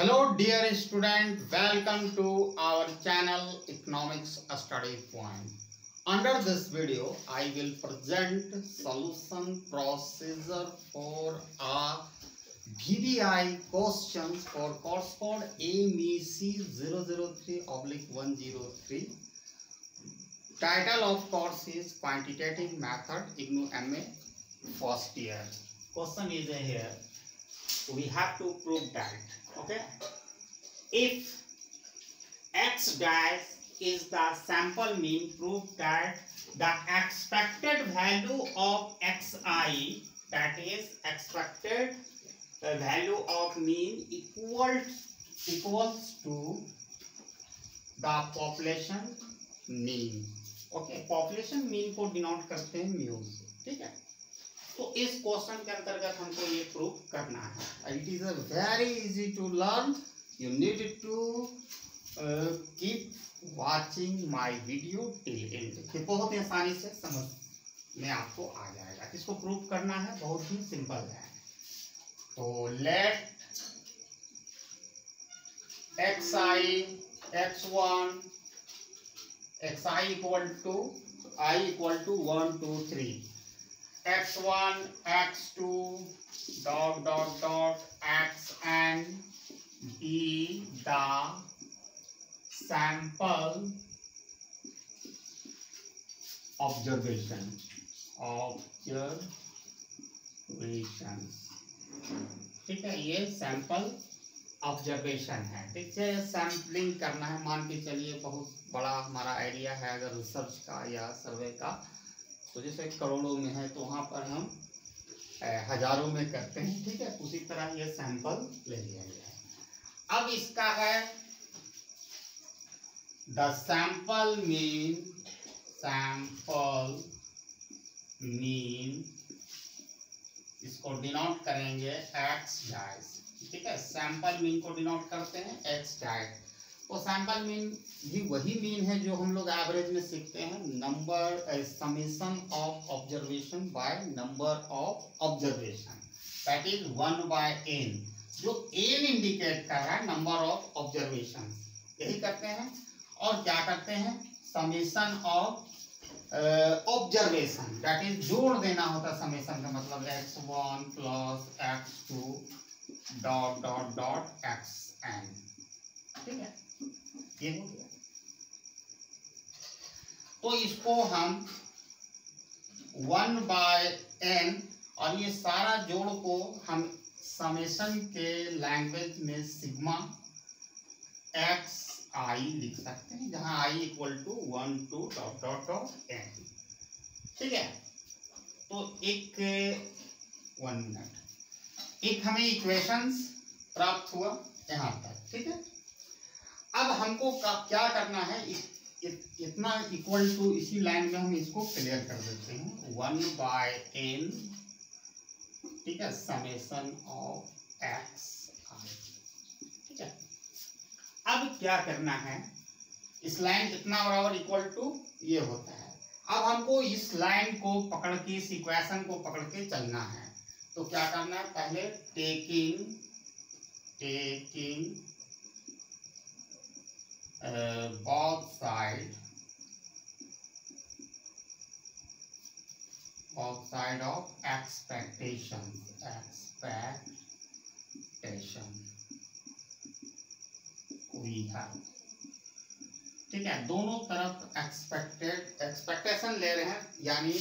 Hello dear student, welcome to our channel Economics Study Point. Under this video, I will present solution procedure for a VBI questions for course code AMEC 003 oblique 103. Title of course is Quantitative Method IGNOU MA first year. Question is here. We have to prove that okay if x dash is the sample mean prove that the expected value of xi that is expected the value of mean equals equals to the population mean okay population mean को denote करते हैं muse ठीक है तो इस question के अंतर्गत हमको ये प्रूव करना है। It is a very easy to learn you need to keep watching my video till end बहुत ही आसानी से समझ में आपको आ जाएगा। इसको प्रूव करना है, बहुत ही सिंपल है। तो let x i x one x i equal to i equal to one two three x1 x2 dot dot dot xn be the sample observation observation ठीक है, ये सैंपल ऑब्जर्वेशन है। ठीक है सैम्पलिंग करना है। मान के चलिए, बहुत बड़ा हमारा आइडिया है। अगर रिसर्च का या सर्वे का तो जैसे करोड़ों में है तो वहाँ पर हम हज़ारों में करते हैं, ठीक है? उसी तरह ये सैंपल ले लिया गया है। अब इसका है the sample mean sample mean इसको डिनोट करेंगे एक्स डाइस ठीक है? सैंपल मीन को डिनोट करते हैं एक्स डाइस सैंपल मीन भी वही मीन है जो हम लोग एवरेज में सीखते हैं। Number summation of observation by number of observation that is one by n जो एन इंडिकेट कर रहा है नंबर ऑफ़ ऑब्जर्वेशन यही करते हैं। और क्या करते हैं? Summation of observation that is जोड़ देना होता है समीशन का मतलब x one plus x two dot dot dot x n ठीक है? ये हो गया। तो इसको हम वन बाय एन और ये सारा जोड़ को हम समेशन के लैंग्वेज में सिग्मा एक्स आई लिख सकते हैं, जहाँ i equal to one two dot dot dot n ठीक है? तो एक वन मिनट एक हमें इक्वेशंस प्राप्त हुआ यहाँ तक। ठीक है? अब हमको क्या करना है? इत, इत, इतना इक्वल टू इसी लाइन में हम इसको क्लियर कर देते हैं। वन बाय एन ठीक है? समेशन ऑफ़ एक्स ठीक है? अब क्या करना है? इस लाइन इतना बराबर इक्वल टू ये होता है। अब हमको इस लाइन को पकड़ के इस इक्वेशन को पकड़ के चलना है। तो क्या करना है? पहले taking taking uh, both side. Both side of expectation expectation we have. ठीक है दोनों तरफ़ एक्सपेक्टेड एक्सपेक्टेशन ले रहे हैं यानी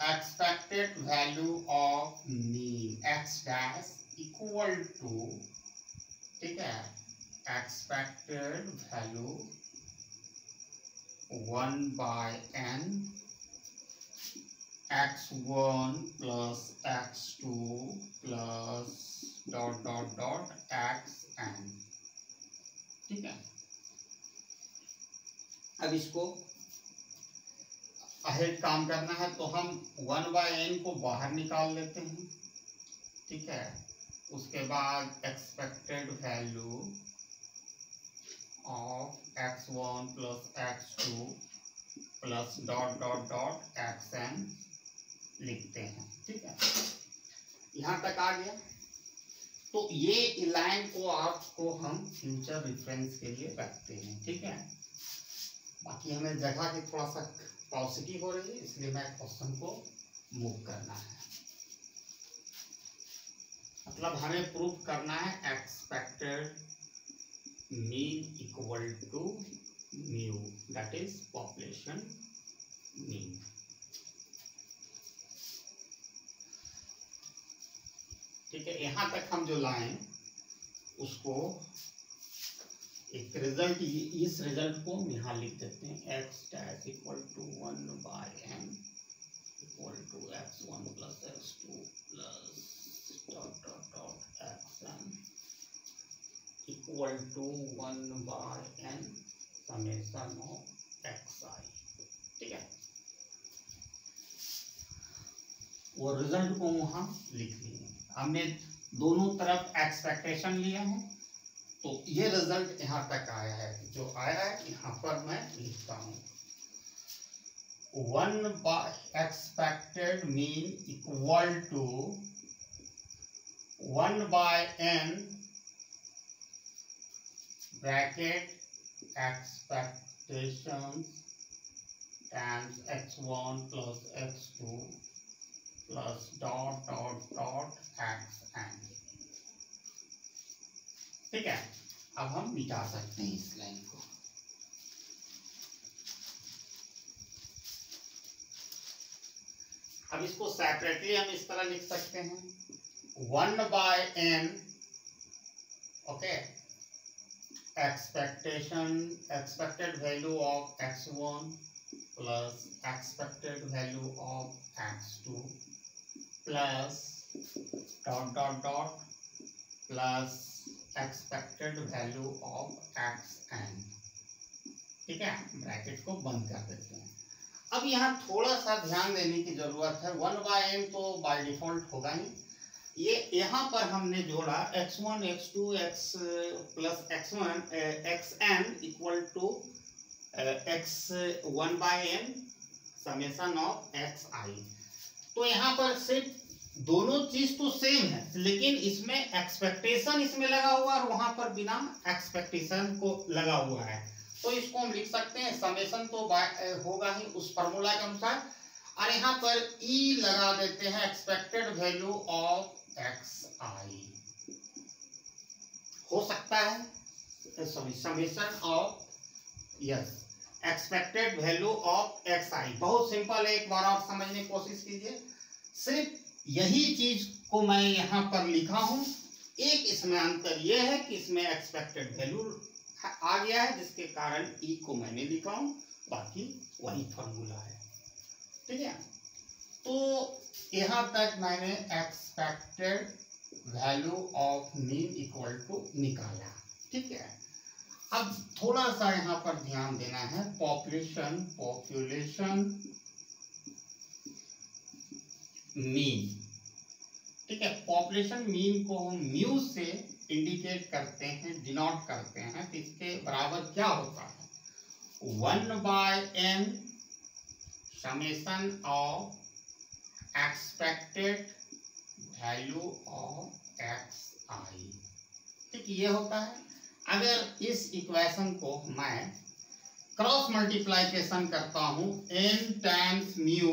expected value of mean x dash equal to ठीक है expected value 1 by n x1 plus x2 plus dot dot dot, xn. ठीक है? अब इसको अहेड काम करना है तो हम वन बाय एन को बाहर निकाल लेते हैं। ठीक है? उसके बाद expected value of x1 plus x2 plus dot dot dot x लिखते हैं, ठीक है? यहाँ तक आ गया। तो ये लाइन को आपको हम फ्यूचर रेफरेंस के लिए रखते हैं, ठीक है? बाकी हमें जगह की थोड़ा सा पॉजिटिव हो रही है, इसलिए मैं क्वेश्चन को मूव करना है। मतलब हमें प्रूव करना है expected mean equal to mu that is population mean ठीक है, यहाँ तक हम जो लाए, उसको एक रिज़ल्ट इस रिज़ल्ट को हम यहाँ लिख देते हैं x dash equal to one by m equal to x one plus x two plus dot dot dot x m equal to one by n summation of x i ठीक है? वो रिज़ल्ट को वहाँ लिख लिए हमने दोनों तरफ़ एक्सपेक्टेशन लिया है तो ये रिज़ल्ट यहाँ तक आया है। जो आया है, यहाँ पर मैं लिखता हूँ। One by expected mean equal to one by n x one plus x two plus dot dot dot x n ठीक है? अब हम मिटा सकते हैं इस लाइन को। अब इसको सेपरेटली हम इस तरह लिख सकते हैं। One by n okay of x one plus expected value of x two plus dot dot dot plus expected value of x n ठीक है? ब्रैकेट को बंद कर देते हैं। अब यहाँ थोड़ा सा ध्यान देने की ज़रूरत है। वन बाय एन तो बाय डिफ़ॉल्ट होगा ही। ये, यहाँ पर हमने जोड़ा x one x two x plus x one x n equal to x one by n summation of x i तो यहाँ पर सिर्फ़ दोनों चीज़ तो सेम है, लेकिन इसमें एक्सपेक्टेशन इसमें लगा हुआ और वहाँ पर बिना एक्सपेक्टेशन को लगा हुआ है। तो इसको हम लिख सकते हैं समेशन तो होगा ही उस फॉर्मूला के अनुसार। और यहाँ पर ई e लगा देते हैं expected value of x i हो सकता है sorry summation of yes expected value of x i बहुत सिंपल है, एक बार आप समझने की कोशिश कीजिए। सिर्फ़ यही चीज़ को मैं यहाँ पर लिखा हूँ। एक इसमें अंतर यह है कि इसमें एक्सपेक्टेड वैल्यू आ गया है, जिसके कारण ई e को मैंने लिखा हूँ। बाकी वही फॉर्मूला है। यहाँ तक मैंने expected value of mean equal to निकाला। ठीक है? अब थोड़ा सा यहाँ पर ध्यान देना है। पॉपुलेशन पॉपुलेशन मीन ठीक है? पॉपुलेशन मीन को हम म्यू से इंडिकेट करते हैं डिनोट करते हैं तो इसके बराबर क्या होता है? One by n summation of expected value of x i ठीक ये होता है। अगर इस इक्वेशन को मैं क्रॉस मल्टीप्लाइकेशन करता हूँ n times mu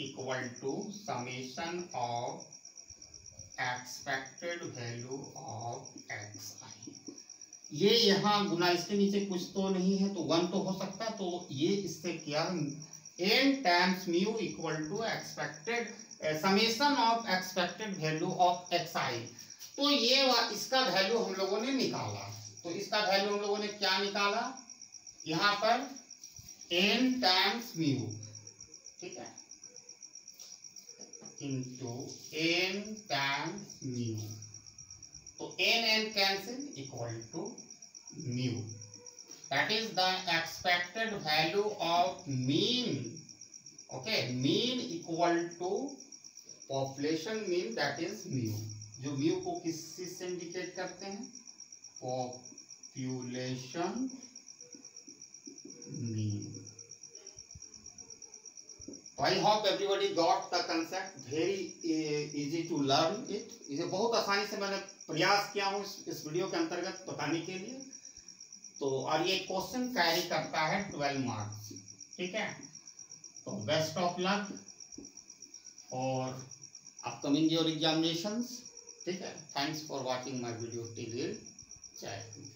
equal to summation of expected value of xi ये यहाँ गुना इसके नीचे कुछ तो नहीं है तो वन तो हो सकता है तो ये इससे क्या n times mu equal to expected summation of expected value of x i तो ये इसका वैल्यू हम लोगों ने निकाला। तो इसका वैल्यू हम लोगों ने क्या निकाला? यहाँ पर एन टाइम्स म्यू ठीक है? इंटू n times म्यू तो n n cancel equal to mu. That is the expected value of mean. Okay, mean equal to population mean that is mu. जो mu को किस चीज़ से इंडिकेट करते हैं? Population mean I hope everybody got the concept very easy to learn it इसे बहुत आसानी से मैंने प्रयास किया हूँ इस, इस वीडियो के अंतर्गत बताने के लिए। तो और ये क्वेश्चन कैरी करता है ट्वेल्व मार्क्स ठीक है? तो बेस्ट ऑफ़ लक और अपकमिंग योर एग्जामिनेशन ठीक है? Thanks for watching my video till जय हिंद